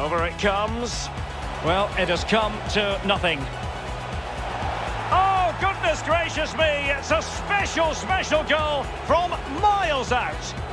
Over it comes. Well, it has come to nothing. Oh, goodness gracious me! It's a special, special goal from miles out.